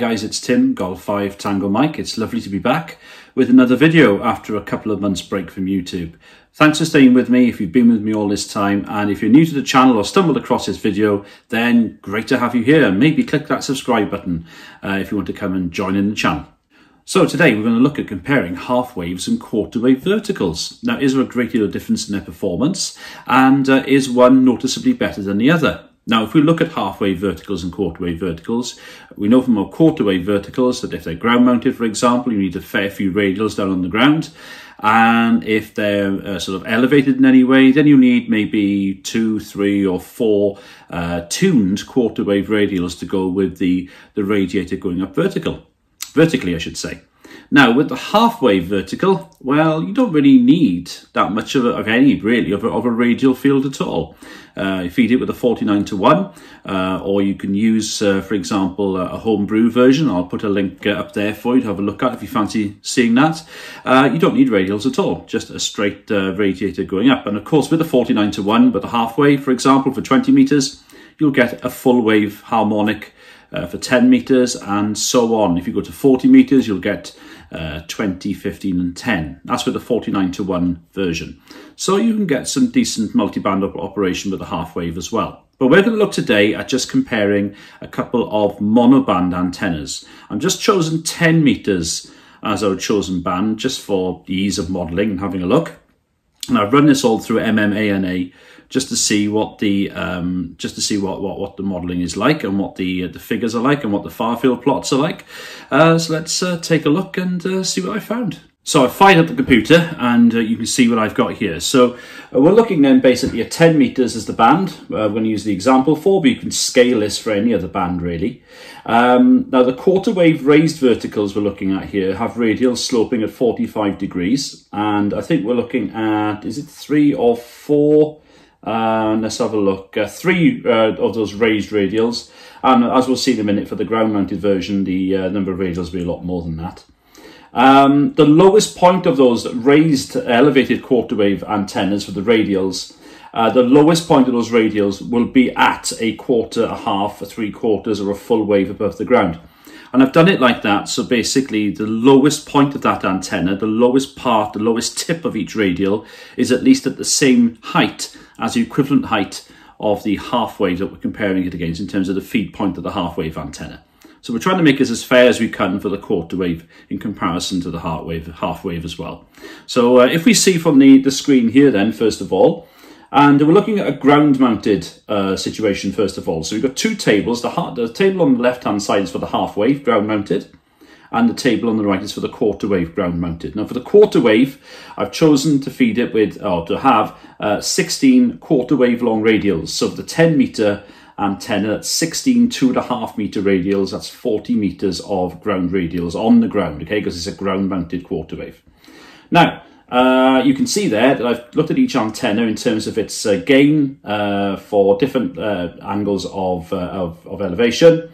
guys, it's Tim, Golf 5 Tango Mike. It's lovely to be back with another video after a couple of months break from YouTube. Thanks for staying with me if you've been with me all this time and if you're new to the channel or stumbled across this video then great to have you here. Maybe click that subscribe button uh, if you want to come and join in the channel. So today we're going to look at comparing half waves and quarter wave verticals. Now is there a great deal of difference in their performance and uh, is one noticeably better than the other? Now, if we look at half wave verticals and quarter wave verticals, we know from our quarter wave verticals that if they're ground mounted, for example, you need a fair few radials down on the ground. And if they're uh, sort of elevated in any way, then you need maybe two, three, or four uh, tuned quarter wave radials to go with the, the radiator going up vertical, vertically, I should say. Now, with the half wave vertical, well, you don't really need that much of, a, of any, really, of a, of a radial field at all. Uh, you feed it with a 49 to 1, uh, or you can use, uh, for example, a homebrew version. I'll put a link uh, up there for you to have a look at if you fancy seeing that. Uh, you don't need radials at all, just a straight uh, radiator going up. And of course, with a 49 to 1, but the half wave, for example, for 20 meters, you'll get a full wave harmonic uh, for 10 meters and so on. If you go to 40 meters, you'll get uh, 20, 15 and 10. That's with the 49 to 1 version. So you can get some decent multi-band op operation with the half wave as well. But we're going to look today at just comparing a couple of monoband antennas. I've just chosen 10 meters as our chosen band just for ease of modeling and having a look. And I've run this all through MMANA just to see what the um, just to see what, what, what the modelling is like and what the uh, the figures are like and what the far field plots are like. Uh, so let's uh, take a look and uh, see what I found. So I fired up the computer and uh, you can see what I've got here. So uh, we're looking then basically at 10 meters as the band. Uh, we're going to use the example for, but you can scale this for any other band really. Um, now the quarter wave raised verticals we're looking at here have radials sloping at 45 degrees. And I think we're looking at, is it three or four and let's have a look. Uh, three uh, of those raised radials, and as we'll see in a minute for the ground-mounted version, the uh, number of radials will be a lot more than that. Um, the lowest point of those raised elevated quarter wave antennas for the radials, uh, the lowest point of those radials will be at a quarter, a half, a three quarters, or a full wave above the ground. And I've done it like that. So basically the lowest point of that antenna, the lowest part, the lowest tip of each radial is at least at the same height as the equivalent height of the half wave that we're comparing it against in terms of the feed point of the half wave antenna. So we're trying to make this as fair as we can for the quarter wave in comparison to the half wave, half wave as well. So uh, if we see from the, the screen here then, first of all, and we're looking at a ground-mounted uh, situation first of all. So we've got two tables. The, the table on the left-hand side is for the half wave, ground-mounted, and the table on the right is for the quarter wave, ground-mounted. Now for the quarter wave, I've chosen to feed it with, or to have, uh, 16 quarter wave long radials. So the 10 meter antenna, that's 16 two and a half meter radials, that's 40 meters of ground radials on the ground, okay, because it's a ground-mounted quarter wave. Now, uh, you can see there that I've looked at each antenna in terms of its uh, gain uh, for different uh, angles of, uh, of, of, elevation.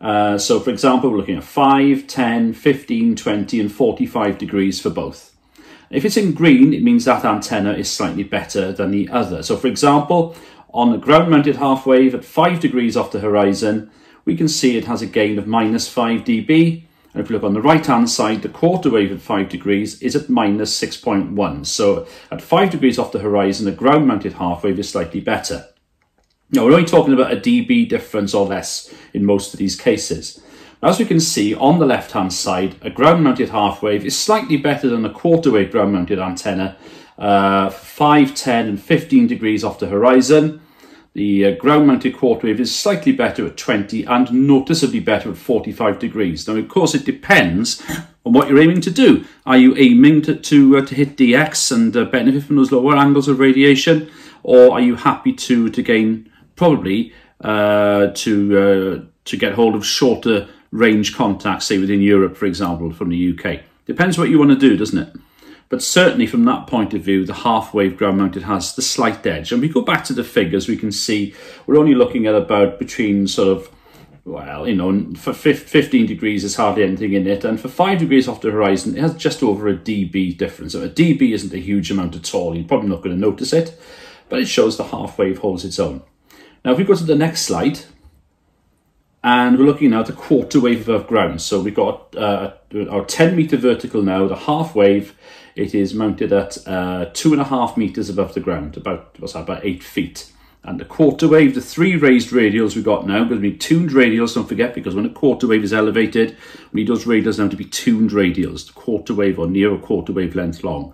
Uh, so for example, we're looking at 5, 10, 15, 20 and 45 degrees for both. If it's in green, it means that antenna is slightly better than the other. So for example, on the ground mounted half wave at 5 degrees off the horizon, we can see it has a gain of minus 5 dB and if you look on the right hand side, the quarter wave at 5 degrees is at minus 6.1. So at 5 degrees off the horizon, the ground mounted half wave is slightly better. Now we're only talking about a dB difference or less in most of these cases. As we can see on the left hand side, a ground mounted half wave is slightly better than a quarter wave ground mounted antenna, uh, 5, 10 and 15 degrees off the horizon. The uh, ground-mounted quarter wave is slightly better at 20 and noticeably better at 45 degrees. Now, of course, it depends on what you're aiming to do. Are you aiming to, to, uh, to hit DX and uh, benefit from those lower angles of radiation? Or are you happy to, to gain, probably, uh, to, uh, to get hold of shorter range contacts, say within Europe, for example, from the UK? Depends what you want to do, doesn't it? But certainly from that point of view, the half-wave ground-mounted has the slight edge. And we go back to the figures, we can see we're only looking at about between sort of, well, you know, for 15 degrees there's hardly anything in it. And for 5 degrees off the horizon, it has just over a dB difference. So a dB isn't a huge amount at all. You're probably not going to notice it. But it shows the half-wave holds its own. Now, if we go to the next slide, and we're looking now at the quarter wave above ground. So we've got uh, our 10 meter vertical now, the half wave, it is mounted at uh, two and a half meters above the ground, about, what's that, about eight feet. And the quarter wave, the three raised radials we've got now, going to be tuned radials, don't forget, because when a quarter wave is elevated, we need those radials now to be tuned radials, the quarter wave or near a quarter wave length long.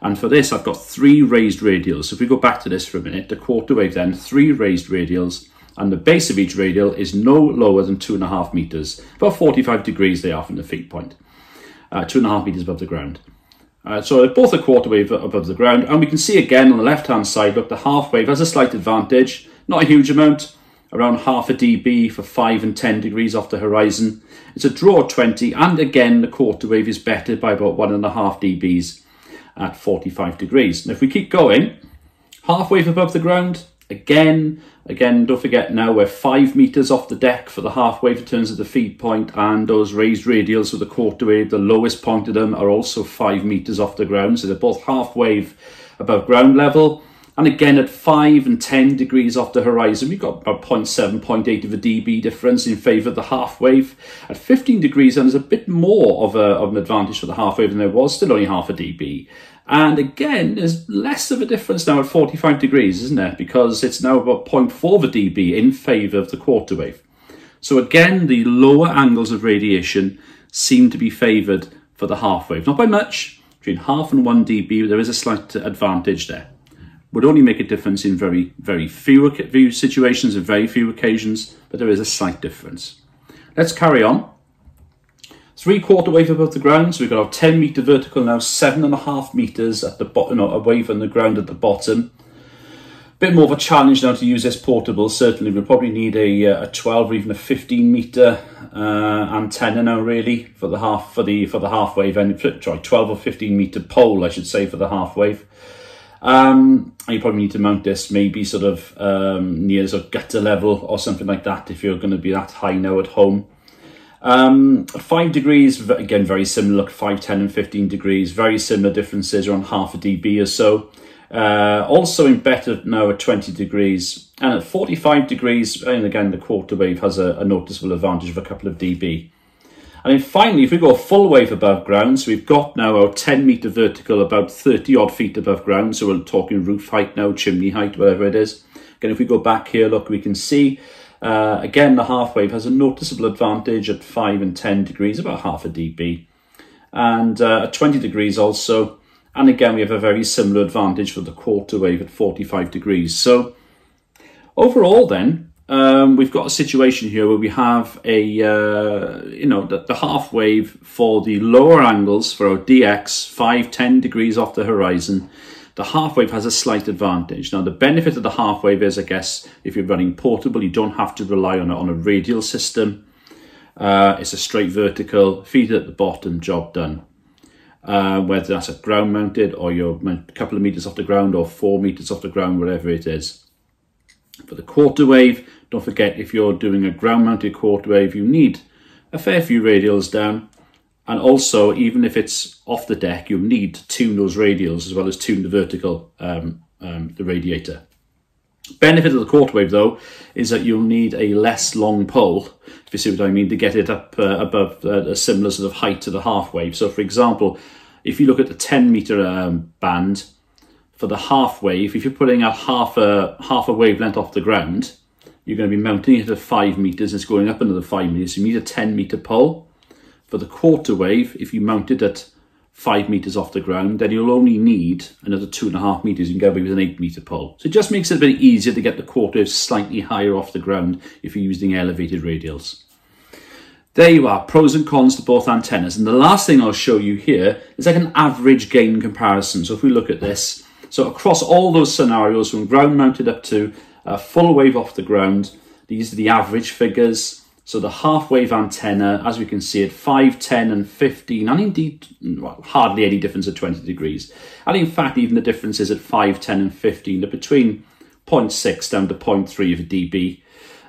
And for this, I've got three raised radials. So if we go back to this for a minute, the quarter wave then, three raised radials, and the base of each radial is no lower than two and a half meters, about 45 degrees they are from the feed point, uh, two and a half meters above the ground. Uh, so they're both a quarter wave above the ground, and we can see again on the left-hand side, look, the half wave has a slight advantage, not a huge amount, around half a dB for 5 and 10 degrees off the horizon. It's a draw 20, and again, the quarter wave is better by about 1.5 dBs at 45 degrees. And if we keep going, half wave above the ground, Again, again, don't forget now we're five meters off the deck for the half wave turns at the feed point and those raised radials for the quarter wave, the lowest point of them are also five meters off the ground. So they're both half wave above ground level. And again, at 5 and 10 degrees off the horizon, we've got about 0.7, 0.8 of a dB difference in favour of the half wave. At 15 degrees, and there's a bit more of, a, of an advantage for the half wave than there was, still only half a dB. And again, there's less of a difference now at 45 degrees, isn't there? Because it's now about 0.4 of a dB in favour of the quarter wave. So again, the lower angles of radiation seem to be favoured for the half wave. Not by much, between half and 1 dB, there is a slight advantage there would only make a difference in very, very few, few situations and very few occasions, but there is a slight difference. Let's carry on. Three quarter wave above the ground, so we've got our 10 meter vertical now, seven and a half meters at the bottom, a wave on the ground at the bottom. Bit more of a challenge now to use this portable. Certainly, we'll probably need a, uh, a 12 or even a 15 meter uh, antenna now, really, for the half for the for the half wave and sorry, 12 or 15 meter pole, I should say, for the half wave. Um, you probably need to mount this maybe sort of um, near sort of gutter level or something like that if you're going to be that high now at home. Um, 5 degrees, again, very similar, look, 5, 10 and 15 degrees, very similar differences, around half a dB or so. Uh, also in better now at 20 degrees. And at 45 degrees, and again, the quarter wave has a, a noticeable advantage of a couple of dB. And then finally, if we go full wave above ground, so we've got now our 10 metre vertical about 30 odd feet above ground. So we're talking roof height now, chimney height, whatever it is. Again, if we go back here, look, we can see, uh, again, the half wave has a noticeable advantage at 5 and 10 degrees, about half a dB. And uh, at 20 degrees also. And again, we have a very similar advantage for the quarter wave at 45 degrees. So overall then, um, we've got a situation here where we have a, uh, you know, the, the, half wave for the lower angles for our DX, 5, 10 degrees off the horizon. The half wave has a slight advantage. Now, the benefit of the half wave is, I guess, if you're running portable, you don't have to rely on, a, on a radial system. Uh, it's a straight vertical, feed it at the bottom, job done. Uh, whether that's a ground mounted or you're a couple of meters off the ground or four meters off the ground, whatever it is. For the quarter wave, don't forget if you're doing a ground mounted quarter wave, you need a fair few radials down. And also, even if it's off the deck, you'll need to tune those radials as well as tune the vertical, um, um, the radiator. Benefit of the quarter wave though is that you'll need a less long pole, if you see what I mean, to get it up uh, above uh, a similar sort of height to the half wave. So for example, if you look at the 10 meter um, band, for the half wave, if you're putting a half a half a wavelength off the ground, you're going to be mounting it at five meters. It's going up another five meters. You need a 10 meter pole. For the quarter wave, if you mount it at five meters off the ground, then you'll only need another two and a half meters. You can go away with an eight meter pole. So it just makes it a bit easier to get the quarter slightly higher off the ground if you're using elevated radials. There you are, pros and cons to both antennas. And the last thing I'll show you here is like an average gain comparison. So if we look at this, so across all those scenarios, from ground mounted up to uh, full wave off the ground, these are the average figures. So the half wave antenna, as we can see at 5, 10 and 15, and indeed well, hardly any difference at 20 degrees. And in fact, even the differences at 5, 10 and 15 are between 0.6 down to 0.3 of a dB.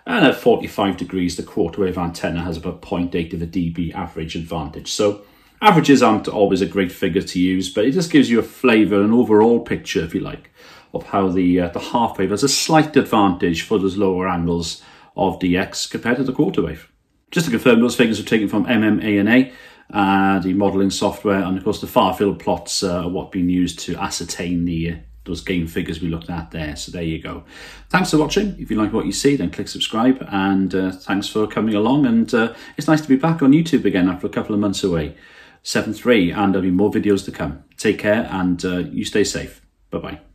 And at 45 degrees, the quarter wave antenna has about 0.8 of a dB average advantage. So Averages aren't always a great figure to use, but it just gives you a flavour, an overall picture, if you like, of how the uh, the half wave has a slight advantage for those lower angles of DX compared to the quarter wave. Just to confirm, those figures are taken from MMANA, uh, the modelling software, and of course the far field plots uh, are what being used to ascertain the uh, those gain figures we looked at there. So there you go. Thanks for watching. If you like what you see, then click subscribe, and uh, thanks for coming along. And uh, it's nice to be back on YouTube again after a couple of months away. 7-3, and there'll be more videos to come. Take care, and uh, you stay safe. Bye-bye.